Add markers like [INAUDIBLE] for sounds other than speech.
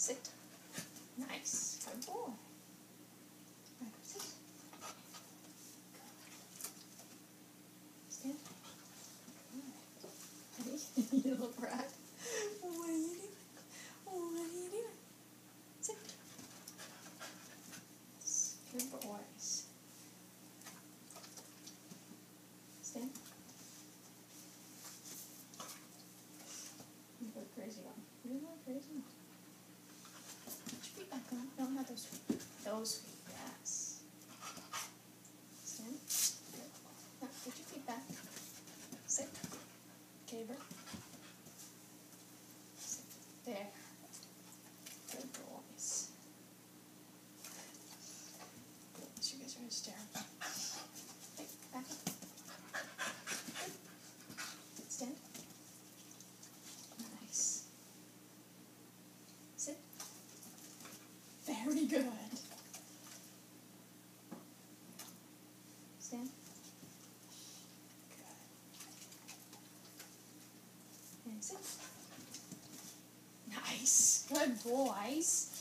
Sit. Nice. Good boy. Sit. Stand. Ready? [LAUGHS] you look right. What are you doing? What are you doing? Sit. Good boys. Stand. You go crazy on. You go crazy on. Put your feet back on. No, not those feet. Those. Stand. Now, put your feet back. Sit. Caber. Sit. There. Good boys. You guys are hysterical. Hey, back up. Stand. Nice. Sit. Very good. Good. And. Nice. Good boys.